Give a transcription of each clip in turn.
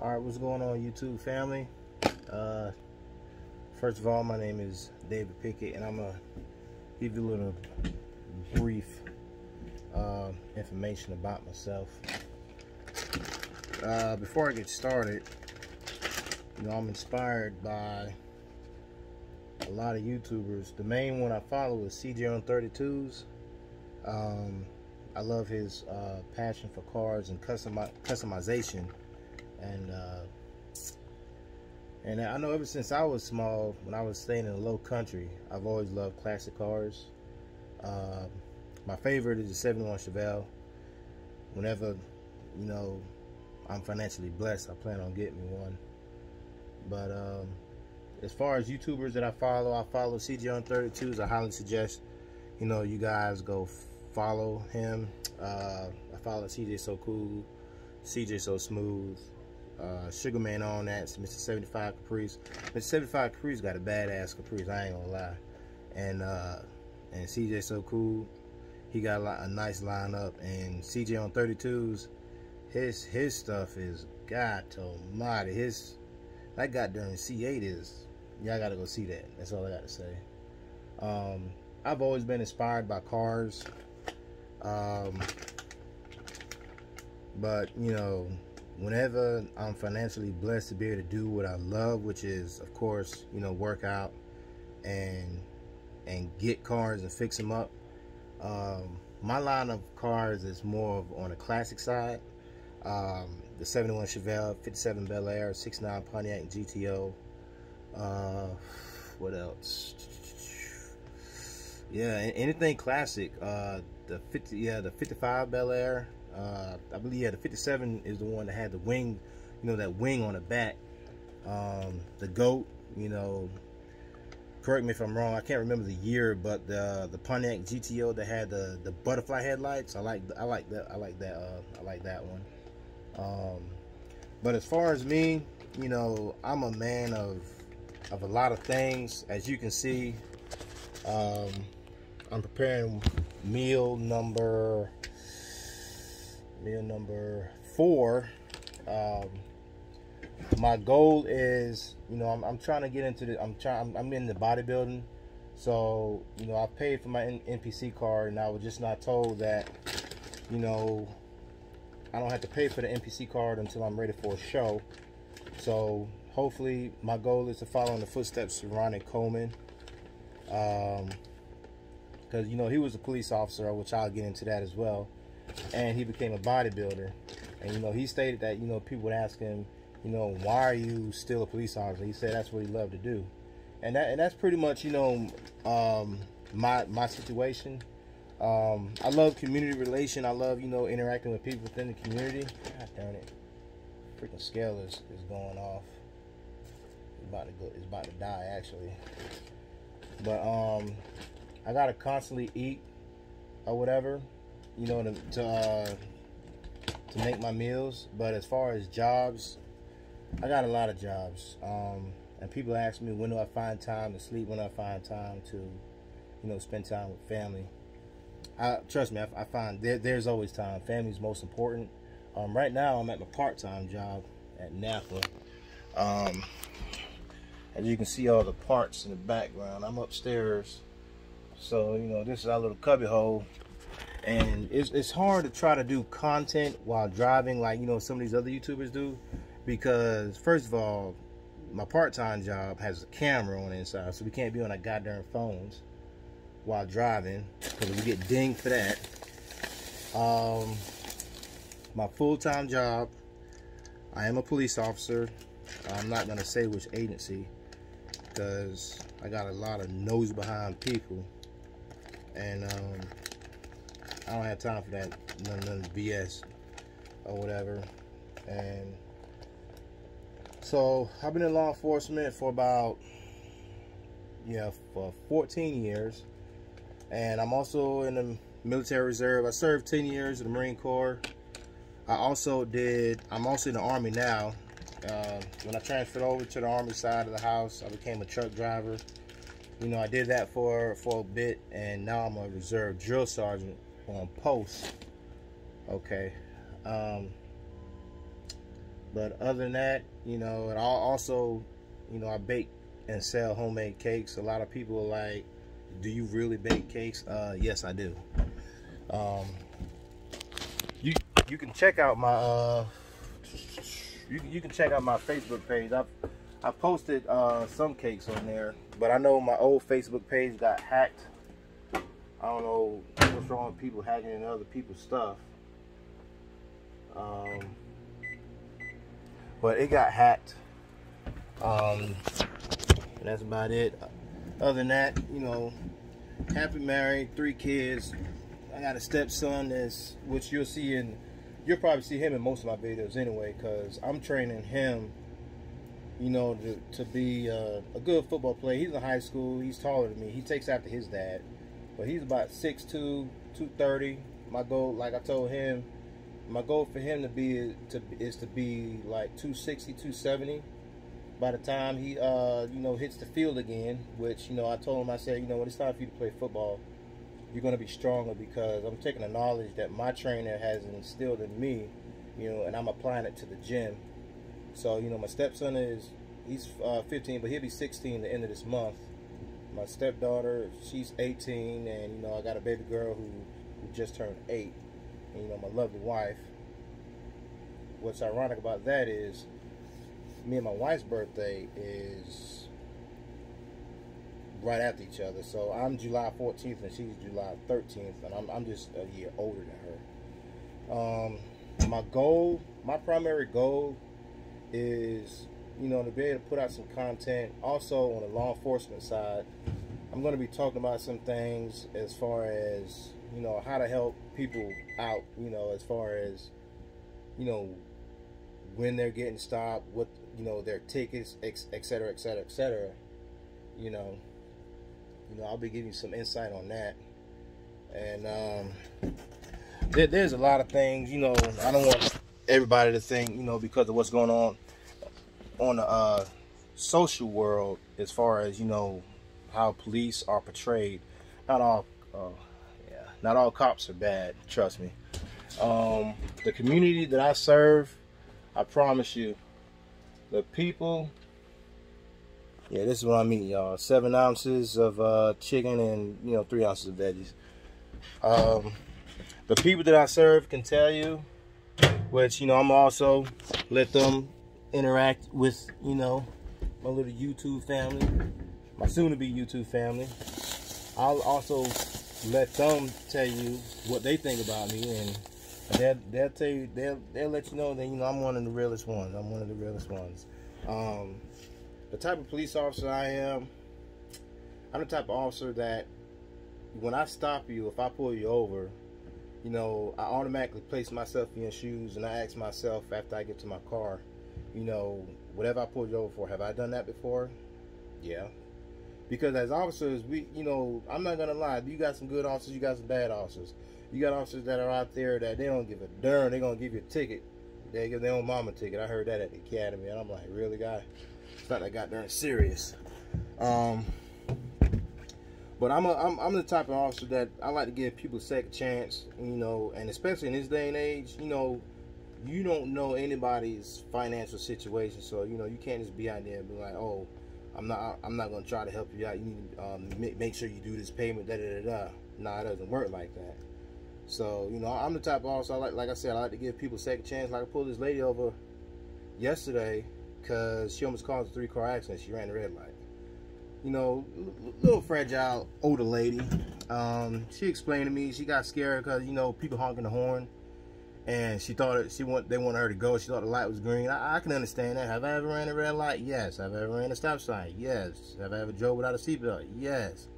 All right, what's going on, YouTube family? Uh, first of all, my name is David Pickett, and I'm gonna give you a little brief uh, information about myself. Uh, before I get started, you know, I'm inspired by a lot of YouTubers. The main one I follow is CJ on 32s. Um, I love his uh, passion for cars and customi customization and uh, and I know ever since I was small, when I was staying in the low country, I've always loved classic cars. Uh, my favorite is the 71 Chevelle. Whenever, you know, I'm financially blessed, I plan on getting me one. But um, as far as YouTubers that I follow, I follow CJ on 32s. I highly suggest, you know, you guys go follow him. Uh, I follow CJ So Cool, CJ So Smooth, uh, Sugarman on that, Mr. 75 Caprice. Mr. 75 Caprice got a badass Caprice, I ain't gonna lie. And uh, and CJ so cool. He got a, a nice lineup. And CJ on 32s, his his stuff is God almighty. His that got during C8 is y'all gotta go see that. That's all I gotta say. Um, I've always been inspired by cars. Um, but you know whenever I'm financially blessed to be able to do what I love, which is, of course, you know, work out and and get cars and fix them up. Um, my line of cars is more of on the classic side. Um, the 71 Chevelle, 57 Bel Air, 69 Pontiac GTO. Uh, what else? Yeah, anything classic. Uh, the 50, yeah, the 55 Bel Air, uh, I believe yeah, the 57 is the one that had the wing, you know, that wing on the back. Um, the goat, you know, correct me if I'm wrong. I can't remember the year, but the the Pontiac GTO that had the the butterfly headlights. I like I like that I like that uh, I like that one. Um, but as far as me, you know, I'm a man of of a lot of things. As you can see, um, I'm preparing meal number meal number four. Um, my goal is, you know, I'm, I'm, trying to get into the, I'm trying, I'm, I'm in the bodybuilding. So, you know, I paid for my N NPC card and I was just not told that, you know, I don't have to pay for the NPC card until I'm ready for a show. So hopefully my goal is to follow in the footsteps of Ronnie Coleman. Um, because, you know, he was a police officer, which I'll get into that as well and he became a bodybuilder. And you know, he stated that you know people would ask him, you know, why are you still a police officer? He said that's what he loved to do, and that and that's pretty much you know um, my my situation. Um, I love community relation. I love you know interacting with people within the community. God darn it, freaking scale is is going off. It's about to go. It's about to die actually. But um, I gotta constantly eat or whatever you know, to to, uh, to make my meals. But as far as jobs, I got a lot of jobs. Um, and people ask me when do I find time to sleep, when do I find time to, you know, spend time with family. I trust me, I, I find there, there's always time. Family's most important. Um, right now, I'm at my part-time job at Napa. Um, as you can see all the parts in the background, I'm upstairs. So, you know, this is our little cubby hole and it's, it's hard to try to do content while driving like you know some of these other youtubers do. Because first of all my part-time job has a camera on the inside so we can't be on our goddamn phones while driving because we get dinged for that. Um my full-time job i am a police officer. I'm not going to say which agency because i got a lot of nose behind people. And um I don't have time for that none, none BS or whatever. And so I've been in law enforcement for about yeah for 14 years, and I'm also in the military reserve. I served 10 years in the Marine Corps. I also did. I'm also in the Army now. Uh, when I transferred over to the Army side of the house, I became a truck driver. You know, I did that for for a bit, and now I'm a reserve drill sergeant on post. Okay. Um, but other than that, you know, and I also, you know, I bake and sell homemade cakes. A lot of people like, "Do you really bake cakes?" Uh, yes, I do. Um, you you can check out my uh, you you can check out my Facebook page. I've I posted uh, some cakes on there, but I know my old Facebook page got hacked. I don't know what's wrong with people hacking into other people's stuff. Um, but it got hacked. Um, that's about it. Other than that, you know, happy married, three kids. I got a stepson that's, which you'll see in, you'll probably see him in most of my videos anyway, because I'm training him, you know, to, to be uh, a good football player. He's in high school. He's taller than me. He takes after his dad, but he's about 6'2", 230. My goal, like I told him, my goal for him to be to is to be like 260 270 by the time he uh you know hits the field again which you know i told him i said you know when it's time for you to play football. You're going to be stronger because i'm taking the knowledge that my trainer has instilled in me you know and i'm applying it to the gym. So you know my stepson is he's uh, 15 but he'll be 16 the end of this month my stepdaughter she's 18 and you know i got a baby girl who, who just turned 8 and, you know, my lovely wife. What's ironic about that is me and my wife's birthday is right after each other. So I'm July 14th and she's July 13th, and I'm, I'm just a year older than her. Um, my goal, my primary goal is, you know, to be able to put out some content. Also on the law enforcement side, I'm going to be talking about some things as far as you know how to help people out you know as far as you know when they're getting stopped what you know their tickets etc cetera etc cetera, et cetera. You know you know i'll be giving you some insight on that. And um there, there's a lot of things you know i don't want everybody to think you know because of what's going on on the uh social world as far as you know how police are portrayed not all uh, not all cops are bad, trust me. Um, the community that I serve, I promise you, the people, yeah, this is what I mean, y'all. Seven ounces of uh, chicken and, you know, three ounces of veggies. Um, the people that I serve can tell you, which, you know, I'm also let them interact with, you know, my little YouTube family, my soon-to-be YouTube family. I'll also let them tell you what they think about me and they'll, they'll tell you they'll, they'll let you know that you know I'm one of the realest ones I'm one of the realest ones um, the type of police officer I am I'm the type of officer that when I stop you if I pull you over you know I automatically place myself in your shoes and I ask myself after I get to my car you know whatever I pulled you over for have I done that before yeah because as officers, we, you know, I'm not gonna lie. You got some good officers, you got some bad officers. You got officers that are out there that they don't give a darn. They're gonna give you a ticket. They give their own mama a ticket. I heard that at the academy, and I'm like, really, guy? It's not that goddamn serious. Um, but I'm, a, I'm I'm the type of officer that I like to give people a second chance. You know, and especially in this day and age, you know, you don't know anybody's financial situation, so you know you can't just be out there and be like, oh I'm not I'm not gonna try to help you out. You need to um, make, sure you do this payment. Da da da da. Nah, it doesn't work like that. So you know, I'm the type. I like like I said, I like to give people a second chance. Like I pulled this lady over yesterday because she almost caused a three car accident. She ran the red light. You know, little fragile older lady. Um, she explained to me she got scared because you know people honking the horn and she thought it, she want they wanted her to go. She thought the light was green. I, I, can understand that. Have I ever ran a red light? Yes. Have I ever ran a stop sign? Yes. Have I ever drove without a seatbelt? Yes.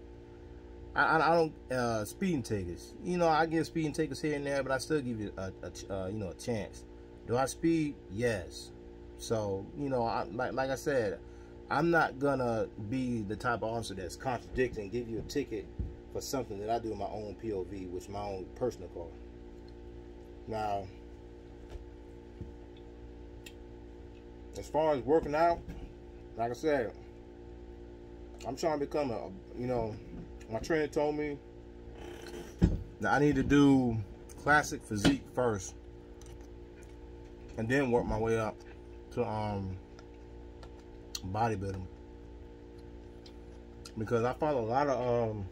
I, I, I don't uh, speeding tickets. You know, I give speeding tickets here and there, but I still give you a, a uh, you know a chance. Do I speed? Yes. So you know, I, like like I said, I'm not gonna be the type of officer that's contradicting, give you a ticket for something that I do in my own POV, which my own personal car. Now, as far as working out, like I said, I'm trying to become a, you know, my trainer told me that I need to do classic physique first and then work my way up. to um bodybuilding because I follow a lot of um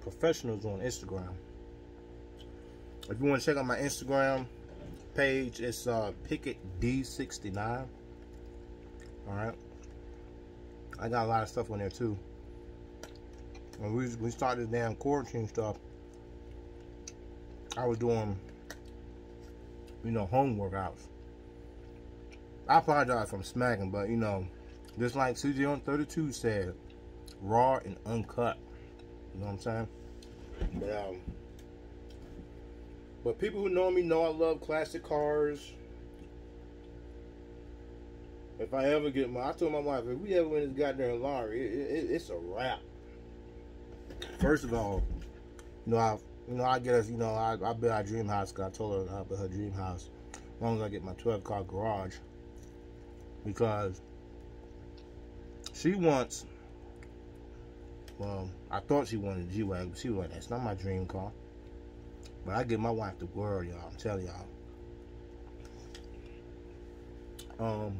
professionals on Instagram. If you want to check out my Instagram page, it's uh Pickett D69. Alright. I got a lot of stuff on there too. When we we started this damn quarantine stuff, I was doing you know home workouts. I apologize for smacking, but you know, just like CJ on 32 said, raw and uncut. You know what I'm saying? But um, but people who know me know I love classic cars. If I ever get my, I told my wife, if we ever win this goddamn lottery, it, it, it's a wrap. First of all, you know, I, you know, I get us, you know, I, I built our dream house. Cause I told her I built her dream house. As long as I get my 12 car garage, because she wants. Well, I thought she wanted a G wagon, but she was like, "That's not my dream car." But I give my wife the world, y'all. I'm telling y'all. Um,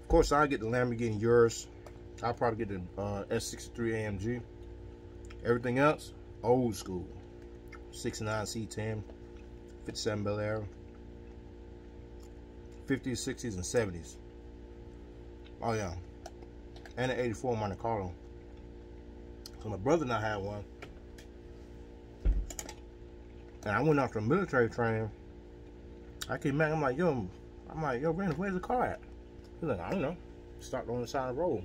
of course, I get the Lamborghini Urus. I'll probably get the uh, S63 AMG. Everything else, old school. 69 C10, 57 Bel Air, 50s, 60s, and 70s. Oh, yeah. And an 84 Monte Carlo. So my brother and I had one. And I went out for military training. I came back, I'm like, yo, I'm like, yo, Brandon, where's the car at? He's like, I don't know. Stopped on the side of the road.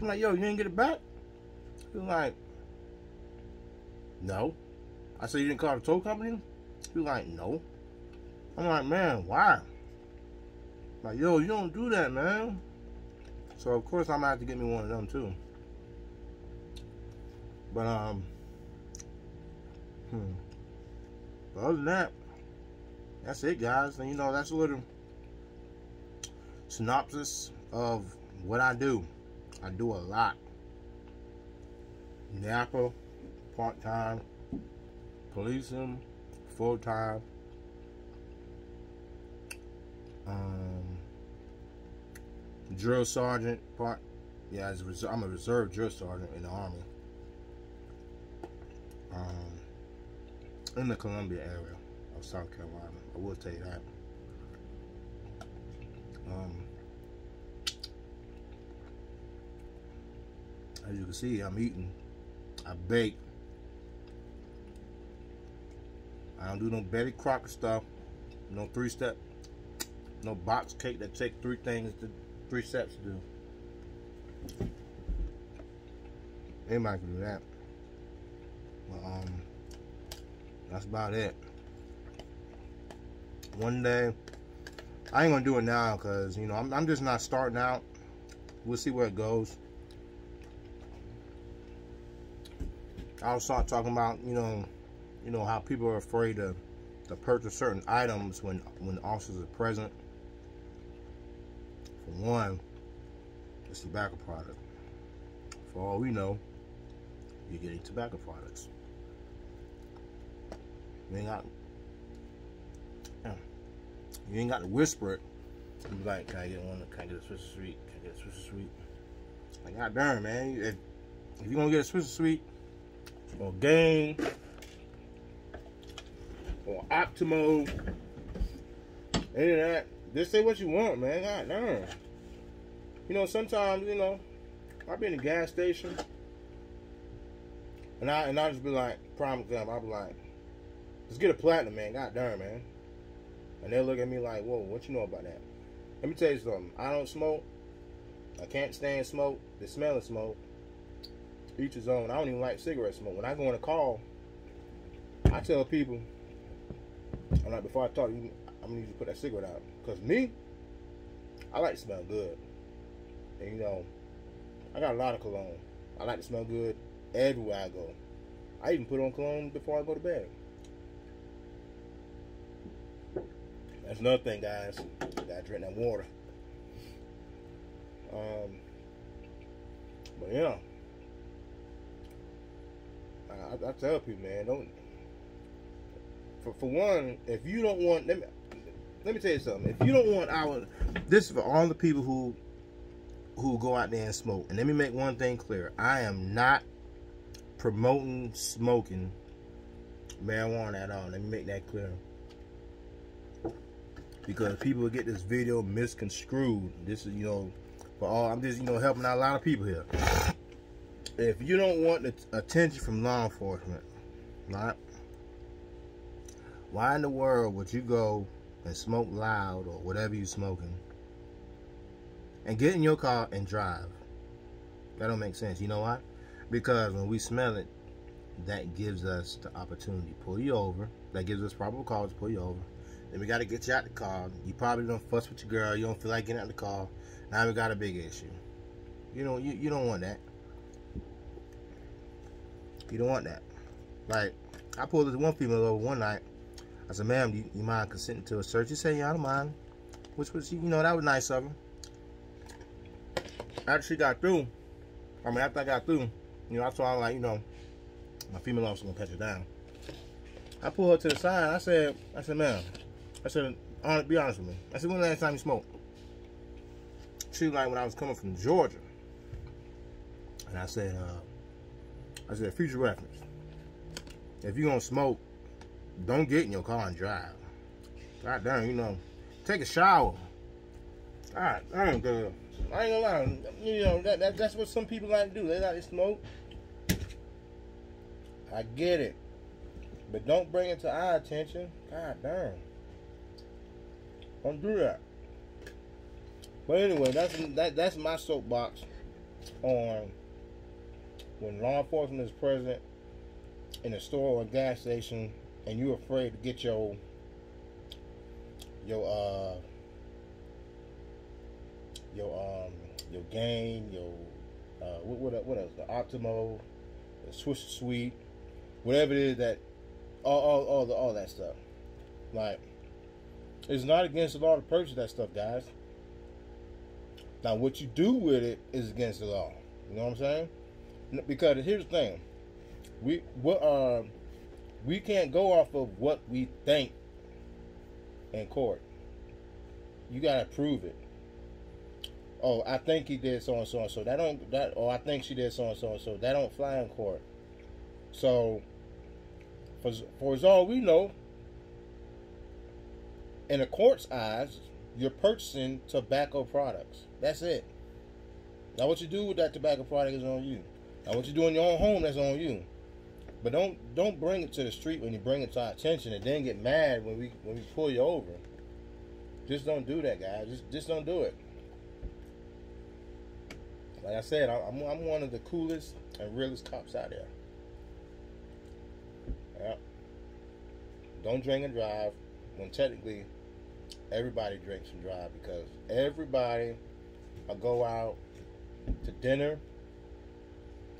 I'm like, yo, you didn't get it back? He's like, no. I said, you didn't call the tow company? He's like, no. I'm like, man, why? Like, yo, you don't do that, man. So of course I'm gonna have to get me one of them too. But um, hmm. But other than that, that's it, guys. And you know, that's a little synopsis of what I do. I do a lot. Napa, part time, policing, full time. Um, drill sergeant part. Yeah, I'm a reserve drill sergeant in the army. Um, in the Columbia area of South Carolina. I will tell you that. Um, as you can see, I'm eating. I bake. I don't do no Betty Crocker stuff. No three step. No box cake that take three things to three steps to do. Anybody can do that. But, um, that's about it. One day, I ain't gonna do it now because you know I'm, I'm just not starting out. We'll see where it goes. I'll start talking about you know, you know how people are afraid to to purchase certain items when when officers are present. For one, it's tobacco product. For all we know, you're getting tobacco products. You ain't got, you ain't got to whisper it. You like, can I get one? Can I get a Swisher Sweet? Can I get a Swisher Sweet? Like, god darn, man. If, if you're gonna get a Swisher Sweet, or Game, or Optimo, any of that, just say what you want, man. God darn. You know, sometimes, you know, I'll be in the gas station, and I and I just be like, prime example, I'll be like, let's get a platinum, man. God darn, man. And they'll look at me like, whoa, what you know about that? Let me tell you something. I don't smoke. I can't stand smoke. The smell of smoke. Each his own. I don't even like cigarette smoke. When I go on a call, I tell people, I'm like, before I talk, you, I'm gonna need to put that cigarette out. Cause me, I like to smell good. And you know, I got a lot of cologne. I like to smell good everywhere I go. I even put on cologne before I go to bed. That's another thing, guys. gotta drink that water. Um, but yeah, I, I, tell people, man, don't. For for one, if you don't want, let me let me tell you something. If you don't want our, this is for all the people who, who go out there and smoke. And let me make one thing clear: I am not promoting smoking marijuana at all. Let me make that clear. Because people get this video misconstrued. This is, you know, for all I'm just, you know, helping out a lot of people here. If you don't want the attention from law enforcement, right? Why in the world would you go and smoke loud or whatever you're smoking and get in your car and drive? That don't make sense. You know why? Because when we smell it, that gives us the opportunity to pull you over. That gives us probable cause to pull you over. Then we got to get you out the car. You probably don't fuss with your girl. You don't feel like getting out the car. Now we got a big issue. You know, you, you don't want that. You don't want that. Like, I pulled this one female over one night. I said, ma'am, you, you mind consenting to a search? She said, yeah, I don't mind. Which was, you know, that was nice of her. After she got through, I mean, after I got through, you know, I told her, like, you know, my female officer gonna pat her down. I pulled her to the side. I said, I said, ma'am, I said, be honest with me. I said, when the last time you smoked? She was like, when I was coming from Georgia. And I said, uh, I said, future reference. If you're gonna smoke, don't get in your car and drive. God damn, you know, take a shower. God damn, girl. I ain't gonna lie, you know, that, that that's what some people like to do. They like to smoke. I get it. But don't bring it to our attention. God damn. Don't do that. But anyway, that's that that's my soapbox on when law enforcement is present in a store or a gas station and you're afraid to get your your uh your um your gain, your uh what what what else? The Optimo, the Swisher Sweet, whatever it is that all all all, the, all that stuff. Like it's not against the law to purchase that stuff, guys. Now, what you do with it is against the law. You know what I'm saying? Because here's the thing: we what uh, we can't go off of what we think in court. You gotta prove it. Oh, I think he did so and so and so. That don't that. Oh, I think she did so and so and so. That don't fly in court. So, for for as all we know, in the court's eyes, you're purchasing tobacco products. That's it. Now, what you do with that tobacco product is on you. Now, what you do in your own home, that's on you. But don't don't bring it to the street when you bring it to our attention, and then get mad when we when we pull you over. Just don't do that, guys. Just just don't do it. Like I said, I'm I'm one of the coolest and realest cops out there. Yeah. Don't drink and drive when technically everybody drinks and drive because everybody will go out to dinner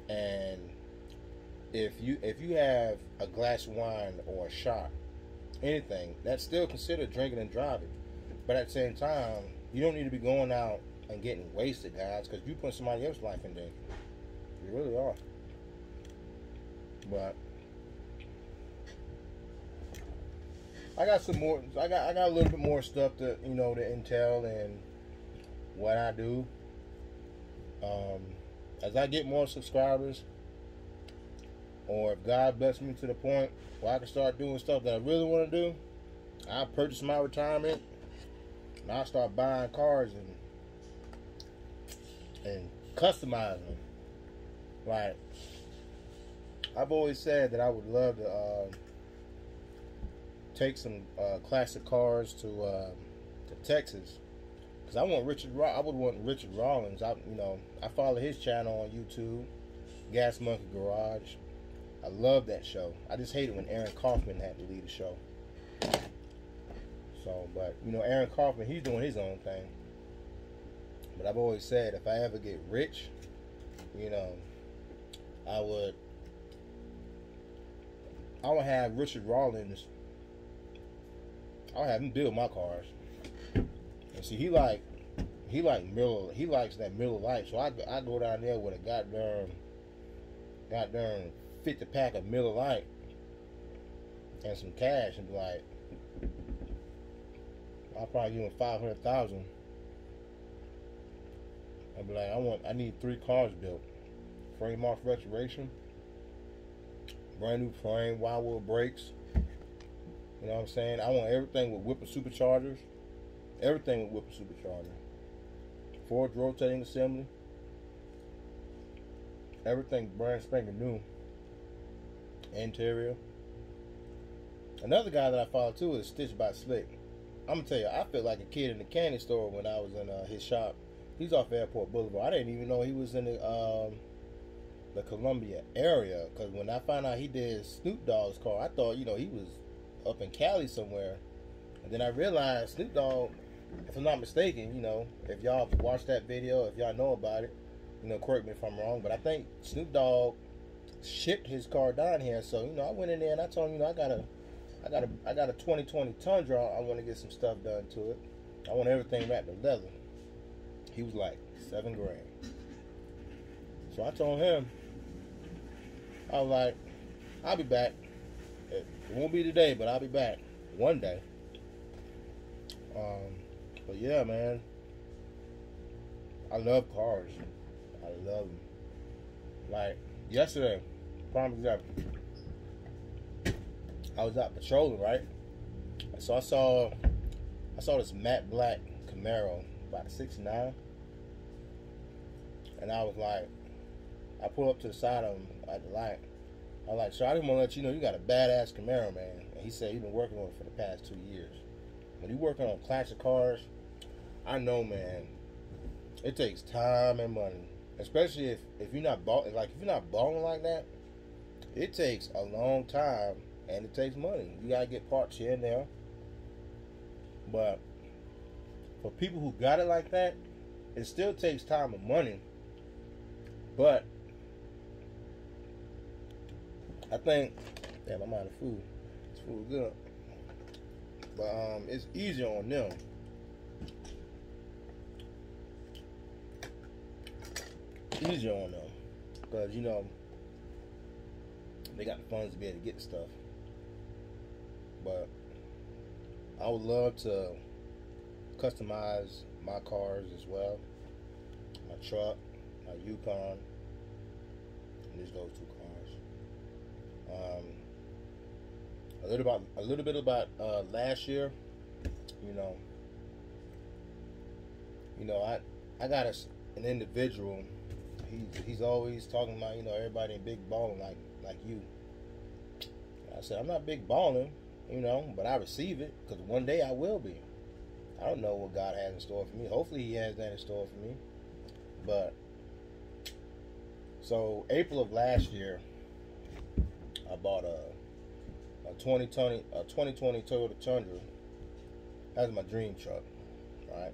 and if you if you have a glass of wine or a shot anything that's still considered drinking and driving. But at the same time you don't need to be going out and getting wasted guys because you put somebody else's life in danger. You really are. But I got some more. I got I got a little bit more stuff to you know to intel and what I do. Um, as I get more subscribers, or if God bless me to the point where I can start doing stuff that I really want to do, I purchase my retirement and I start buying cars and and customizing. Like I've always said that I would love to. Uh, take some uh, classic cars to uh, to Texas because I want Richard. I would want Richard Rawlings. I you know I follow his channel on YouTube, Gas Monkey Garage. I love that show. I just hate it when Aaron Kaufman had to lead the show. So, but you know, Aaron Kaufman, he's doing his own thing. But I've always said if I ever get rich, you know, I would I would have Richard Rawlings I'll have him build my cars. And see, he like he like Miller. He likes that Miller Lite. So I I go down there with a goddamn goddamn fifty pack of Miller Lite and some cash and be like, I'll probably give him five hundred thousand. I'd be like, I want, I need three cars built, frame off restoration, brand new frame, Wilwood brakes. You know what I'm saying? I want everything with Whipple superchargers, everything with Whipple supercharger, Ford rotating assembly, everything brand spanking new. Interior. Another guy that I follow too is Stitch by Slick. I'm gonna tell you, I felt like a kid in the candy store when I was in uh, his shop. He's off Airport Boulevard. I didn't even know he was in the um, the Columbia area because when I found out he did Snoop Dogg's car, I thought you know he was up in Cali somewhere, and then I realized Snoop Dogg, if I'm not mistaken, you know, if y'all watched that video, if y'all know about it, you know, correct me if I'm wrong, but I think Snoop Dogg shipped his car down here. So you know, I went in there and I told him, you know, I got a, I got a, I got a 2020 Tundra. I want to get some stuff done to it. I want everything wrapped in leather. He was like seven grand. So I told him, I was like, I'll be back. It won't be today, but I'll be back one day. Um, but yeah, man, I love cars. I love them. Like yesterday, prime example. I was out patrolling, right? So I saw, I saw this matte black Camaro, about a '69, and I was like, I pulled up to the side of him at the light. I was like, so I just want to let you know you got a badass Camaro, man. And he said he's been working on it for the past two years. When you working on classic cars, I know, man, it takes time and money especially if if you're not ball like if you're not balling like that, it takes a long time and it takes money. You gotta get parts here and there. But for people who got it like that, it still takes time and money. But I think, damn, I'm out of food. This food good, but um, it's easier on them easier on them because you know they got the funds to be able to get stuff. But I would love to customize my cars as well. My truck, my Yukon, and just those two. Um, a little about a little bit about uh, last year. You know, you know I I got a, an individual he's he's always talking about you know everybody in big balling like like you. I said I'm not big balling, you know, but I receive it because one day I will be. I don't know what God has in store for me. Hopefully He has that in store for me. But so April of last year, bought a a 2020 a 2020 Toyota Tundra. That's my dream truck, right?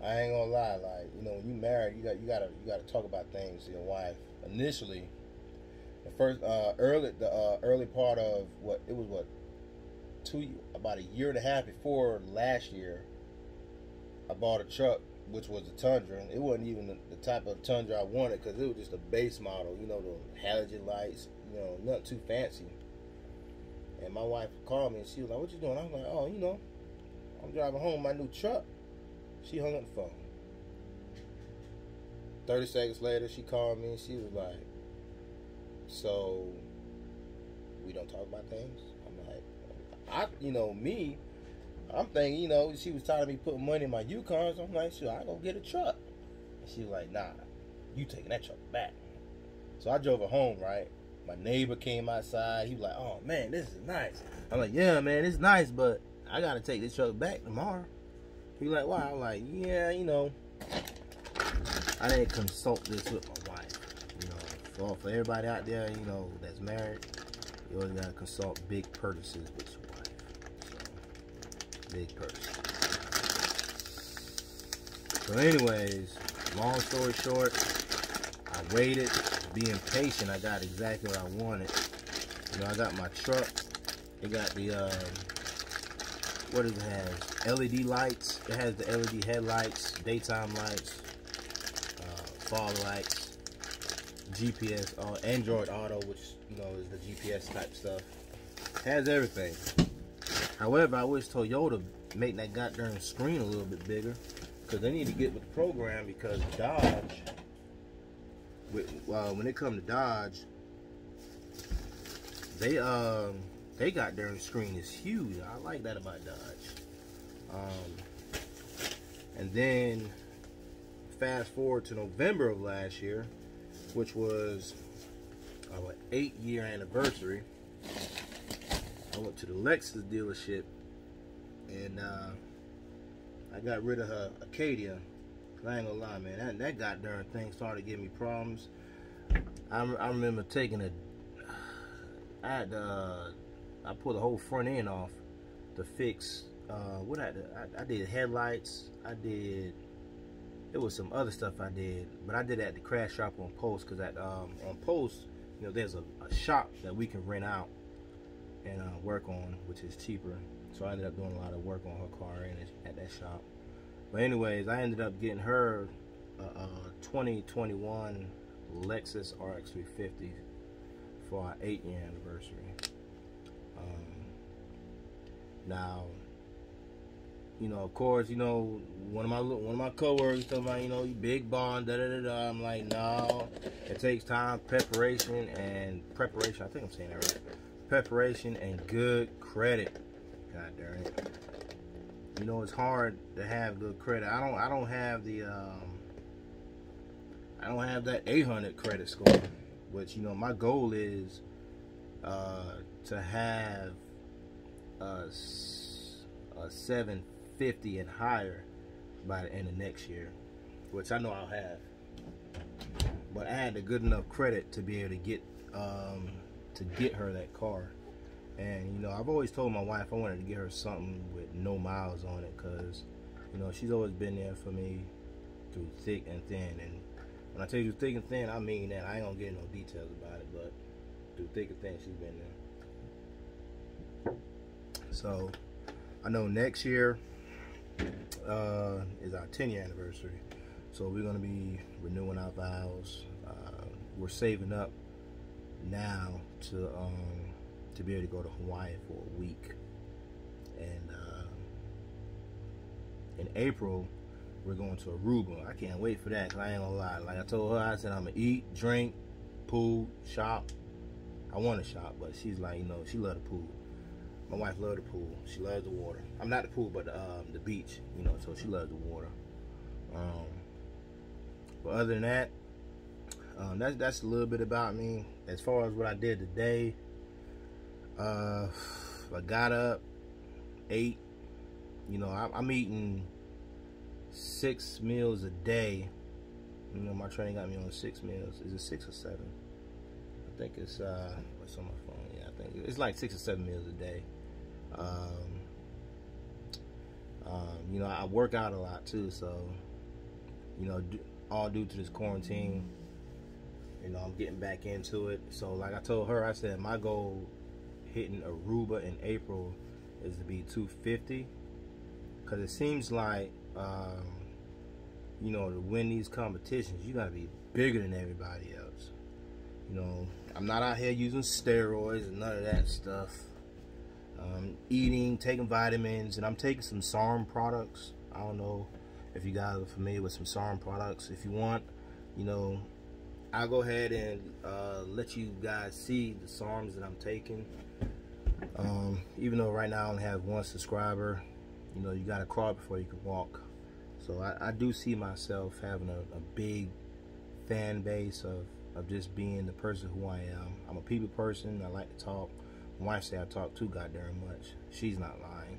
I ain't gonna lie, like you know, when you married, you got you gotta you gotta talk about things to your wife. Initially, the first uh, early the uh, early part of what it was what two about a year and a half before last year, I bought a truck which was a Tundra. It wasn't even the, the type of Tundra I wanted because it was just a base model. You know, the halogen lights. You know, nothing too fancy. And my wife called me and she was like, "What you doing?" I was like, "Oh, you know, I'm driving home my new truck." She hung up the phone. 30 seconds later, she called me and she was like, So, we don't talk about things? I'm like, I, you know, me, I'm thinking, you know, she was tired of me putting money in my Yukons. I'm like, sure, I go get a truck. And she was like, nah, you taking that truck back. So I drove her home, right? My neighbor came outside. He was like, oh man, this is nice. I'm like, yeah, man, it's nice, but I gotta take this truck back tomorrow. He like, why? I'm like, yeah, you know, I didn't consult this with my wife. You know, for, for everybody out there, you know, that's married, you always gotta consult big purchases with your wife. So, big purchases. So, anyways, long story short, I waited, being patient. I got exactly what I wanted. You know, I got my truck. It got the um, what does it have? LED lights. It has the LED headlights, daytime lights, uh, fog lights, GPS, uh, Android Auto, which you know is the GPS type stuff. It has everything. However, I wish Toyota make that goddamn screen a little bit bigger because they need to get with the program because Dodge, uh, when it come to Dodge, they um they got their screen is huge. I like that about Dodge. Um, and then fast forward to November of last year, which was our eight year anniversary. I went to the Lexus dealership and uh, I got rid of her Acadia. I ain't gonna lie, man. That, that goddamn thing started giving me problems. I, I remember taking a. I had uh, I pulled the whole front end off to fix. Uh, what I, I I did headlights. I did. There was some other stuff I did, but I did at the crash shop on post because at um, on post, you know, there's a, a shop that we can rent out and uh, work on, which is cheaper. So I ended up doing a lot of work on her car and at that shop. But anyways, I ended up getting her a, a 2021 Lexus RX 350 for our eight year anniversary. Um, now, you know, of course, you know, one of my one of my coworkers talking about, you know, big bond, da da da da. I'm like, no, it takes time, preparation, and preparation. I think I'm saying that right. Preparation and good credit. God darn it. You know, it's hard to have good credit. I don't. I don't have the. Um, I don't have that 800 credit score, which you know my goal is uh, to have a, a 750 and higher by the end of next year, which I know I'll have. But I had a good enough credit to be able to get um, to get her that car. And you know, I've always told my wife I wanted to get her something with no miles on it, cause you know she's always been there for me through thick and thin. And when I tell you thick and thin, I mean that. I ain't gonna get no details about it, but through thick and thin, she's been there. So I know next year uh, is our 10 year anniversary, so we're gonna be renewing our vows. Uh, we're saving up now to um, to be able to go to Hawaii for a week. And uh, in April, we're going to Aruba. I can't wait for that. Cause I ain't gonna lie. Like I told her, I said I'm gonna eat, drink, pool, shop. I want to shop, but she's like, you know, she love the pool. My wife love the pool. She loves the water. I'm not the pool, but the, um, the beach. You know, so she loves the water. Um, but other than that, um, that's that's a little bit about me. As far as what I did today, uh, I got up, ate. You know, I, I'm eating six meals a day. You know, my training got me on six meals. Is it six or seven? I think it's uh, what's on my phone? Yeah, I think it's like six or seven meals a day. Um, um, you know, I work out a lot too, so you know, all due to this quarantine. You know, I'm getting back into it. So, like I told her, I said my goal hitting Aruba in April is to be 250 because it seems like um, you know to win these competitions you got to be bigger than everybody else. You know I'm not out here using steroids and none of that stuff. Um, eating taking vitamins and I'm taking some SARM products. I don't know if you guys are familiar with some SARM products. If you want you know I'll go ahead and uh, let you guys see the SARMs that I'm taking um, even though right now I only have one subscriber, you know, you got to crawl before you can walk. So I, I do see myself having a, a, big fan base of, of just being the person who I am. I'm a people person. I like to talk. My wife say I talk too goddamn much. She's not lying.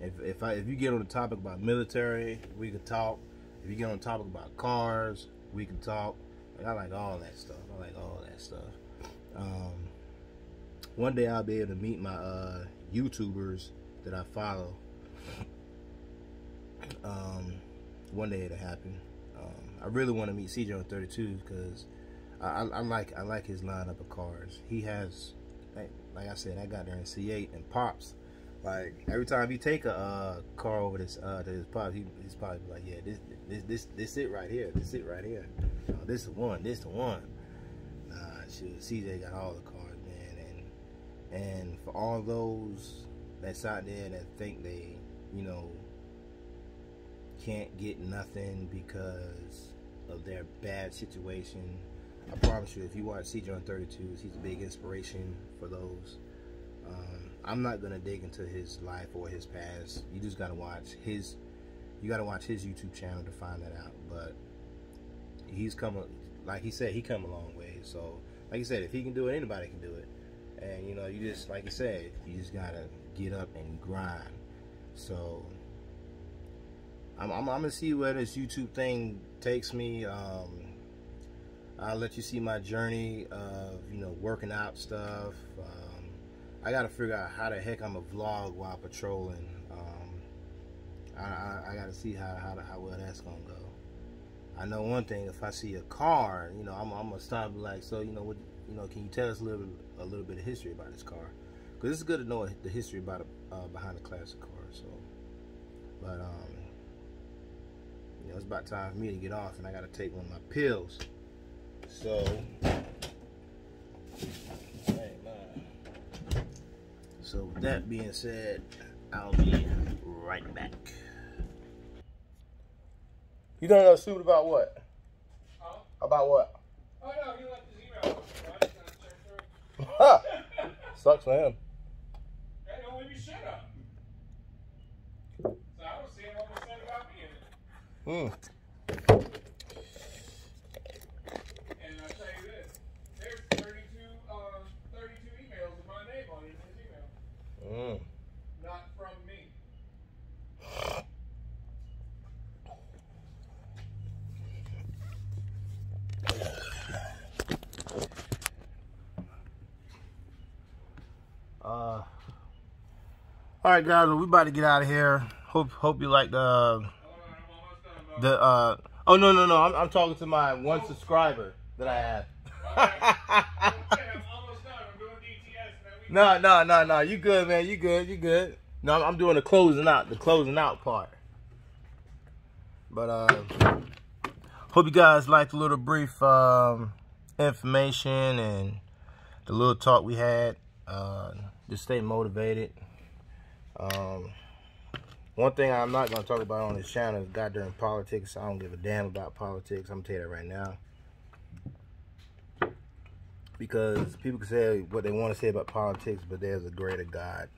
If if I if you get on the topic about military, we could talk. If you get on the topic about cars, we can talk. Like, I like all that stuff. I like all that stuff. Um, one day I'll be able to meet my uh, YouTubers that I follow. Um, one day it'll happen. Um, I really want to meet CJ on 32 because I, I, I, like I like his lineup of cars. He has, like, like I said, I got there in C8 and pops. Like every time he take a uh, car over this uh, to his pop, he, he's probably like, yeah, this this this this it right here, this it right here. Uh, this the one, this the one. Nah, shoot, CJ got all the cars. And for all those that's out there that think they, you know, can't get nothing because of their bad situation. I promise you, if you watch CJ on 32s, he's a big inspiration for those. Um, I'm not gonna dig into his life or his past. You just gotta watch his. You gotta watch his YouTube channel to find that out. But he's come, like he said, he come a long way. So, like he said, if he can do it, anybody can do it. And you know, you just like you said, you just gotta get up and grind. So I'm, I'm, I'm, gonna see where this YouTube thing takes me. Um, I'll let you see my journey of you know working out stuff. Um, I gotta figure out how the heck I'm a vlog while patrolling. Um, I, I, I, gotta see how how, how well that's gonna go. I know one thing: if I see a car, you know, I'm, I'm gonna stop like, so you know, what, you know, can you tell us a little a little bit of history about this car? Because it's good to know the history about uh, behind a classic car. So, but um, you know, it's about time for me to get off, and I got to take one of my pills. So, so with that being said, I'll be right back. You done a suit about what? Huh? About what? Oh no, he left his email. So Sucks for him. Hey, don't leave me shut up. So I was seeing what was said about me in it. Hmm. And I tell you this, there's 32, um, 32 emails with my name on it in his email. Mm. Not from me. Uh, all right, guys. We about to get out of here. Hope hope you like the the. uh Oh no no no! I'm, I'm talking to my one subscriber that I have. No no no no! You good, man? You good? You good? No, I'm, I'm doing the closing out, the closing out part. But uh, hope you guys liked a little brief um, information and the little talk we had. Uh, just stay motivated. Um, one thing I'm not gonna talk about on this channel is goddamn politics. I don't give a damn about politics. I'm gonna tell you that right now. Because people can say what they want to say about politics, but there's a greater God.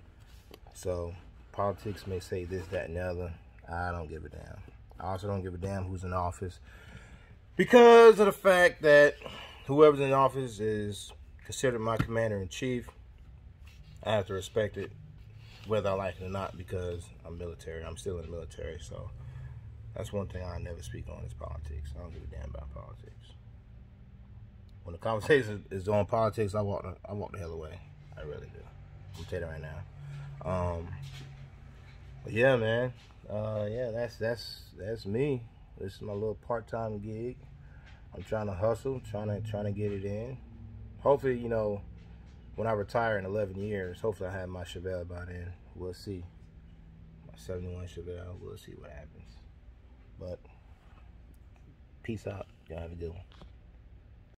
So politics may say this, that, and the other. I don't give a damn. I also don't give a damn who's in office. Because of the fact that whoever's in office is considered my commander in chief. I have to respect it whether I like it or not because I'm military. I'm still in the military, so that's one thing I never speak on is politics. I don't give a damn about politics. When the conversation is on politics, I walk the, I walk the hell away. I really do. I'm tell you right now. Um, yeah, man. Uh, yeah, that's that's that's me. This is my little part-time gig. I'm trying to hustle, trying to trying to get it in. Hopefully, you know, when I retire in 11 years, hopefully I have my Chevelle by then. We'll see. My 71 Chevelle. We'll see what happens. But peace out. Y'all have a good one.